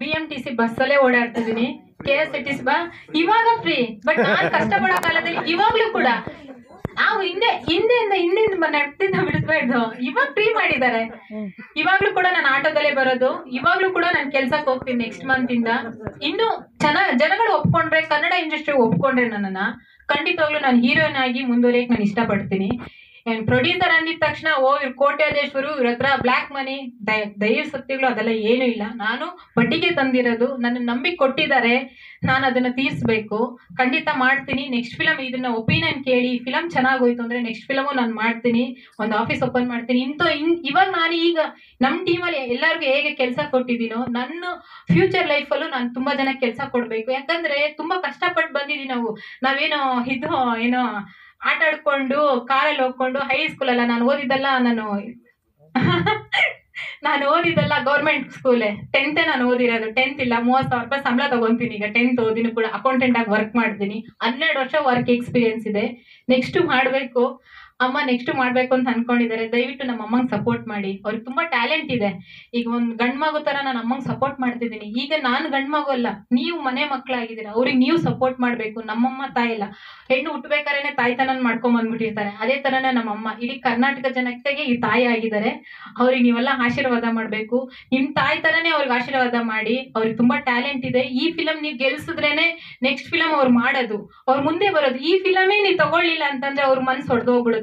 B M T C ಬಸ್ಸಲ್ಲೇ ಓಡಾಡ್ತಿದೀನಿ K S R T C ಬಾ, ಇವಾಗ ಫ್ರೀ ಬಟ್ ನಾನ್ ಕಷ್ಟಪಡೋ ಕಾಲದಲ್ಲಿ ಇವಾಗ್ಲೂ ಕೂಡ. ನಾವು ಹಿಂದೆ, ಹಿಂದೆಯಿಂದ ಹಿಂದೆಯಿಂದ ನಡ್ತಿಂದ ಇದ್ದು, ಇವಾಗ ಫ್ರೀ ಮಾಡಿದ್ದಾರೆ. ಇವಾಗ್ಲೂ ಕೂಡ ನಾನು ಆಟೋದಲ್ಲೇ ಬರೋದು. ಇವಾಗ್ಲೂ ಕೂಡ ನಾನು ಕೆಲ್ಸಕ್ಕೆ ಹೋಗ್ತೀನಿ ನೆಕ್ಸ್ಟ್ ಮಂತ್ ಇಂದ. ಇನ್ನು ಜನ, ಜನಗಳು ಒಪ್ಕೊಂಡ್ರೆ, ಕನ್ನಡ ಇಂಡಸ್ಟ್ರಿ ಒಪ್ಕೊಂಡ್ರೆ ನನ್ನನ್ನ. ಖಂಡಿತವಾಗ್ಲೂ ನಾನು ಹೀರೋಯಿನ್ ಆಗಿ ಮುಂದುವರಿಯಕ್ ನಾನು ಇಷ್ಟಪಡ್ತೀನಿ. ಪ್ರೊಡ್ಯೂಸರ್ ಅಂದಿದ ತಕ್ಷಣ, ಓ, ಇವ್ರು ಕೋಟ್ಯಾದೇಶ್ವರು ಇವ್ರ ಹತ್ರ ಬ್ಲ್ಯಾಕ್ ಮನಿ ದೈವ ಸತ್ಯಗಳು ಅದೆಲ್ಲ ಏನೂ ಇಲ್ಲ. ನಾನು ಬಡ್ಡಿಗೆ ತಂದಿರೋದು, ನನ್ನ ನಂಬಿ ಕೊಟ್ಟಿದ್ದಾರೆ, ನಾನು ಅದನ್ನ ತೀರ್ಸ್ಬೇಕು. ಖಂಡಿತ ಮಾಡ್ತೀನಿ. ನೆಕ್ಸ್ಟ್ ಫಿಲಮ್ ಇದನ್ನ ಒಪಿನಿಯನ್ ಕೇಳಿ ಫಿಲಮ್ ಚೆನ್ನಾಗೋಯ್ತು ಅಂದ್ರೆ ನೆಕ್ಸ್ಟ್ ಫಿಲಮು ನಾನು ಮಾಡ್ತೀನಿ. ಒಂದು ಆಫೀಸ್ ಓಪನ್ ಮಾಡ್ತೀನಿ. ಇಂಥ ಇವಾಗ ನಾನು ಈಗ ನಮ್ಮ ಟೀಮಲ್ಲಿ ಎಲ್ಲರಿಗೂ ಹೇಗೆ ಕೆಲಸ ಕೊಟ್ಟಿದ್ದೀನೋ, ನನ್ನ ಫ್ಯೂಚರ್ ಲೈಫಲ್ಲೂ ನಾನು ತುಂಬಾ ಜನ ಕೆಲಸ ಕೊಡಬೇಕು. ಯಾಕಂದ್ರೆ ತುಂಬಾ ಕಷ್ಟಪಟ್ಟು ಬಂದಿದ್ದೀವಿ ನಾವು. ನಾವೇನೋ ಇದು, ಏನೋ ಆಟ ಆಡ್ಕೊಂಡು ಕಾರಲ್ಲಿ ಹೋಗ್ಕೊಂಡು ಅಲ್ಲ, ನಾನು ಓದಿದ್ದಲ್ಲ ನಾನು ನಾನು ಓದಿದ್ದಲ್ಲ ಗೌರ್ಮೆಂಟ್ ಸ್ಕೂಲೇ ಟೆಂತ್ ನಾನು ಓದಿರೋದು. ಟೆಂತ್ ಇಲ್ಲ, ಮೂವತ್ತು ಸಾವಿರ ರೂಪಾಯಿ ಸಂಬಳ ತಗೊಂತೀನಿ ಈಗ. ಟೆಂತ್ ಓದಿನ ಕೂಡ ಅಕೌಂಟೆಂಟ್ ಆಗಿ ವರ್ಕ್ ಮಾಡ್ತೀನಿ. ಹನ್ನೆರಡು ವರ್ಷ ವರ್ಕ್ ಎಕ್ಸ್ಪೀರಿಯನ್ಸ್ ಇದೆ. ನೆಕ್ಸ್ಟ್ ಮಾಡಬೇಕು. ಅಮ್ಮ ನೆಕ್ಸ್ಟ್ ಮಾಡ್ಬೇಕು ಅಂತ ಅನ್ಕೊಂಡಿದ್ದಾರೆ, ದಯವಿಟ್ಟು ನಮ್ಮ ಅಮ್ಮಂಗೆ ಸಪೋರ್ಟ್ ಮಾಡಿ. ಅವ್ರಿಗೆ ತುಂಬಾ ಟ್ಯಾಲೆಂಟ್ ಇದೆ. ಈಗ ಒಂದು ಗಂಡ್ ಮಗು ತರ ನಾನು ಅಮ್ಮಂಗೆ ಸಪೋರ್ಟ್ ಮಾಡ್ತಿದ್ದೀನಿ. ಈಗ ನಾನು ಗಂಡ್ ಮಗು ಅಲ್ಲ, ನೀವು ಮನೆ ಮಕ್ಕಳಾಗಿದ್ದೀರ ಅವ್ರಿಗೆ ನೀವು ಸಪೋರ್ಟ್ ಮಾಡಬೇಕು. ನಮ್ಮಮ್ಮ ತಾಯಿ ಇಲ್ಲ. ಹೆಣ್ಣು ಹುಟ್ಟಬೇಕಾರೇನೆ ತಾಯ್ತನ ಮಾಡ್ಕೊಂಡ್ ಬಂದ್ಬಿಟ್ಟಿರ್ತಾರೆ. ಅದೇ ತರನೇ ನಮ್ಮಮ್ಮ ಇಡೀ ಕರ್ನಾಟಕ ಜನತೆಗೆ ಈ ತಾಯಿ ಆಗಿದ್ದಾರೆ. ಅವ್ರಿಗೆ ನೀವೆಲ್ಲ ಆಶೀರ್ವಾದ ಮಾಡಬೇಕು. ನಿಮ್ ತಾಯಿ ತರನೇ ಅವ್ರಿಗೆ ಆಶೀರ್ವಾದ ಮಾಡಿ. ಅವ್ರಿಗೆ ತುಂಬಾ ಟ್ಯಾಲೆಂಟ್ ಇದೆ. ಈ ಫಿಲಂ ನೀವು ಗೆಲ್ಸಿದ್ರೇನೆ ನೆಕ್ಸ್ಟ್ ಫಿಲಂ ಅವ್ರು ಮಾಡೋದು. ಅವ್ರ ಮುಂದೆ ಬರೋದು. ಈ ಫಿಲಮೇ ನೀವು ತಗೊಳ್ಳಿಲ್ಲ ಅಂತಂದ್ರೆ ಅವ್ರ ಮನ್ಸು ಹೊಡೆದೋಗ್ಬಿಡುತ್ತೆ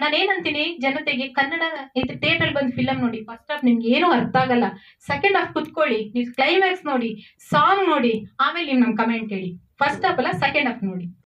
ನಾನು ಏನಂತೀನಿ ಜನತೆಗೆ ಕನ್ನಡ ಇದು ಥಿಯೇಟರ್ ಬಂದು ಫಿಲಮ್ ನೋಡಿ. ಫಸ್ಟ್ ಹಾಫ್ ನಿಮ್ಗೆ ಏನೂ ಅರ್ಥ ಆಗಲ್ಲ. ಸೆಕೆಂಡ್ ಹಾಫ್ ಕುತ್ಕೊಳ್ಳಿ. ನೀವು ಕ್ಲೈಮ್ಯಾಕ್ಸ್ ನೋಡಿ ಸಾಂಗ್ ನೋಡಿ, ಆಮೇಲೆ ನೀವು ನಮ್ ಕಮೆಂಟ್ ಹೇಳಿ. ಫಸ್ಟ್ ಹಾಫ್ ಅಲ್ಲ ಸೆಕೆಂಡ್ ಹಾಫ್ ನೋಡಿ.